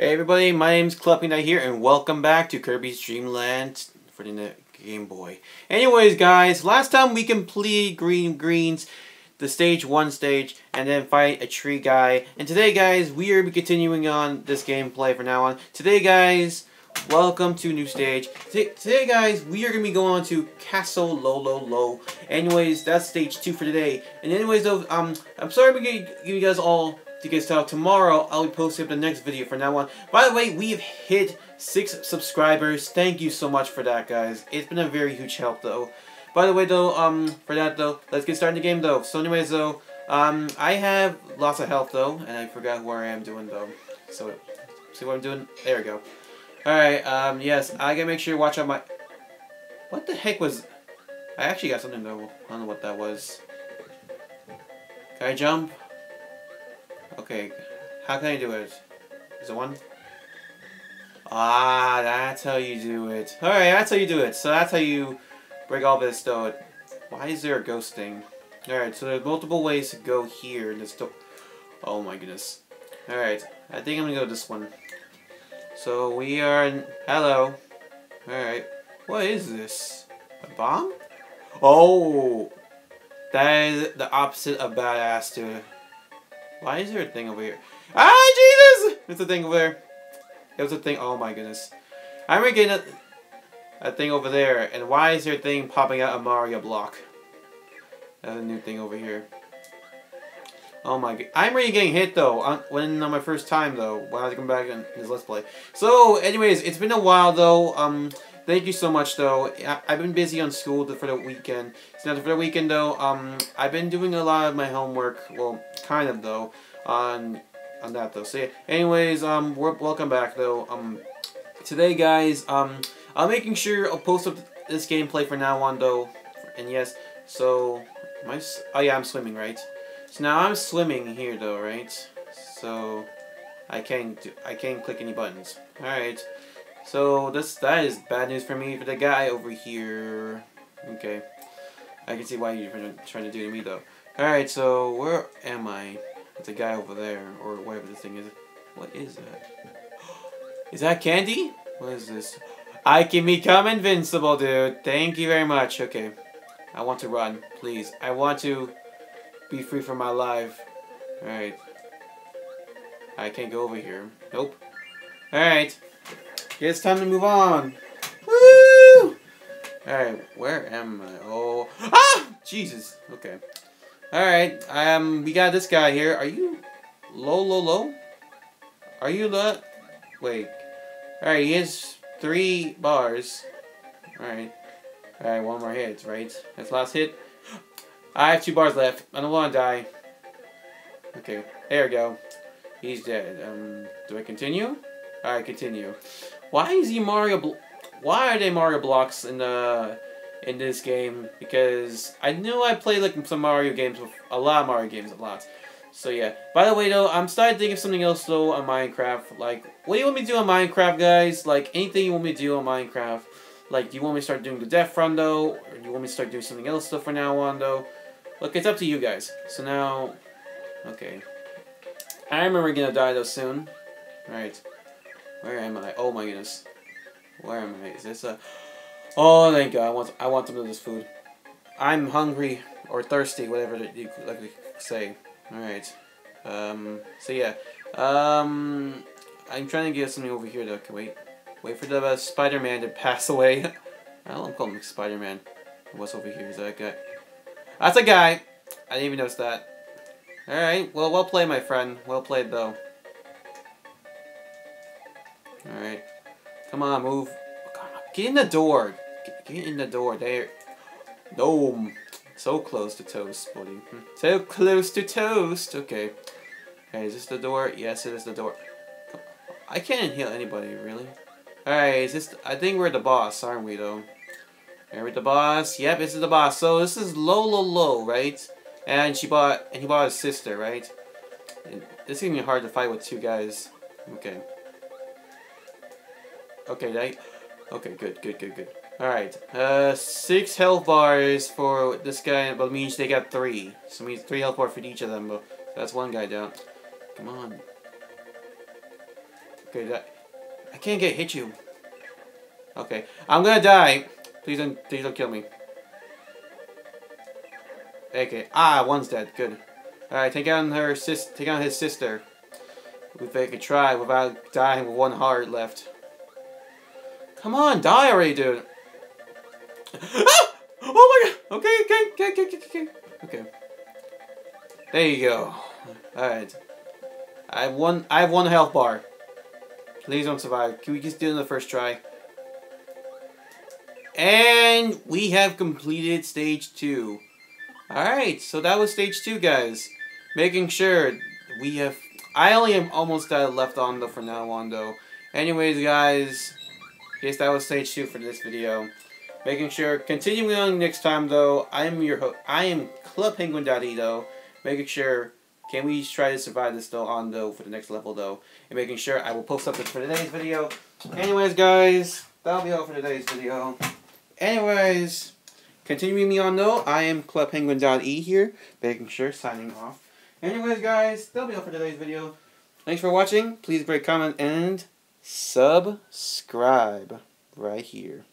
Hey everybody, my name name's Clumpy Knight here, and welcome back to Kirby's Dream Land for the Game Boy. Anyways, guys, last time we completed Green Greens, the stage one stage, and then fight a tree guy. And today, guys, we are continuing on this gameplay from now on. Today, guys, welcome to new stage. Today, guys, we are gonna be going on to Castle Lololo. Anyways, that's stage two for today. And anyways, though, um, I'm sorry to give you guys all to get started. Tomorrow, I'll be posting up the next video from now on. By the way, we have hit six subscribers. Thank you so much for that, guys. It's been a very huge help, though. By the way, though, um, for that, though, let's get started in the game, though. So, anyways, though, um, I have lots of health, though, and I forgot where I am doing, though. So, see what I'm doing? There we go. Alright, um, yes, I gotta make sure you watch out my... What the heck was... I actually got something, though. I don't know what that was. Can I jump? Okay, how can I do it? Is it one? Ah, that's how you do it. Alright, that's how you do it. So that's how you break all this though. Why is there a ghost thing? Alright, so there's multiple ways to go here in this door. Oh my goodness. Alright, I think I'm gonna go this one. So we are in... Hello. Alright. What is this? A bomb? Oh! That is the opposite of badass, dude. Why is there a thing over here? Ah, Jesus! It's a thing over there. It was a thing. Oh my goodness. I'm getting a, a thing over there. And why is there a thing popping out a Mario block? That's a new thing over here. Oh my god. I'm really getting hit though. On, when on my first time though. When I come back in this Let's Play. So, anyways, it's been a while though. Um, Thank you so much, though. I, have been busy on school for the weekend. So now for the weekend, though, um, I've been doing a lot of my homework. Well, kind of though, on on that though. So, yeah, anyways, um, welcome back though. Um, today, guys, um, I'm making sure I'll post up this gameplay for now on though. And yes, so, am? Oh yeah, I'm swimming, right? So now I'm swimming here though, right? So, I can't do, I can't click any buttons. All right. So this that is bad news for me. For the guy over here, okay, I can see why you're trying to do to me though. All right, so where am I? It's a guy over there, or whatever this thing is. What is that? Is that candy? What is this? I can become invincible, dude. Thank you very much. Okay, I want to run, please. I want to be free from my life. All right. I can't go over here. Nope. All right. It's time to move on. Woo! Alright, where am I? Oh. Ah! Jesus. Okay. Alright, um, we got this guy here. Are you low, low, low? Are you the... Wait. Alright, he has three bars. Alright. Alright, one more hit, right? That's last hit. I have two bars left. I don't want to die. Okay, there we go. He's dead. Um, do I continue? Alright, continue. Why is he Mario? Why are they Mario blocks in the in this game? Because I knew I played like some Mario games, a lot of Mario games, a lot. So yeah. By the way, though, I'm starting to think of something else though on Minecraft. Like, what do you want me to do on Minecraft, guys? Like anything you want me to do on Minecraft? Like, do you want me to start doing the death run though, or do you want me to start doing something else though for now on though? Look, it's up to you guys. So now, okay. I remember gonna die though soon. All right. Where am I? Oh my goodness. Where am I? Is this a... Oh, thank God. I want, I want some of this food. I'm hungry or thirsty, whatever you like to say. Alright. Um, so yeah. Um, I'm trying to get something over here though. Can wait. Wait for the uh, Spider-Man to pass away. I don't call him Spider-Man. What's over here? Is that a guy? That's a guy! I didn't even notice that. Alright, well, well played, my friend. Well played, though. Alright. Come on, move. Get in the door. Get, in the door. There. No. So close to toast, buddy. So close to toast. Okay. Okay, is this the door? Yes, it is the door. I can't heal anybody, really. Alright, is this... I think we're the boss, aren't we, though? Are we the boss? Yep, this is the boss. So this is Lololo, right? And she bought... And he bought his sister, right? This is gonna be hard to fight with two guys. Okay. Okay, they... Okay, good, good, good, good. Alright, uh, six health bars for this guy, but means they got three. So means three health bars for each of them, but that's one guy down. Come on. Okay, that, I can't get hit you. Okay, I'm gonna die. Please don't, please don't kill me. Okay, ah, one's dead. Good. All right, take out her sis. Take out his sister. If I could try without dying with one heart left. Come on, die already, dude. ah! Oh my god. Okay, okay, okay, okay, okay, okay. There you go. All right. I have one. I have one health bar. Please don't survive. Can we just do it in the first try? And we have completed stage two. Alright, so that was stage two, guys. Making sure we have... I only am almost uh, left on though from now on, though. Anyways, guys, yes, that was stage two for this video. Making sure, continuing on next time, though, I am your I am Club Penguin though. Making sure, can we try to survive this, though, on, though, for the next level, though. And making sure I will post something for today's video. Anyways, guys, that'll be all for today's video. Anyways, continuing me on though, I am Club Penguin.e here, making sure, signing off. Anyways, guys, that'll be all for today's video. Thanks for watching. Please break, comment, and subscribe right here.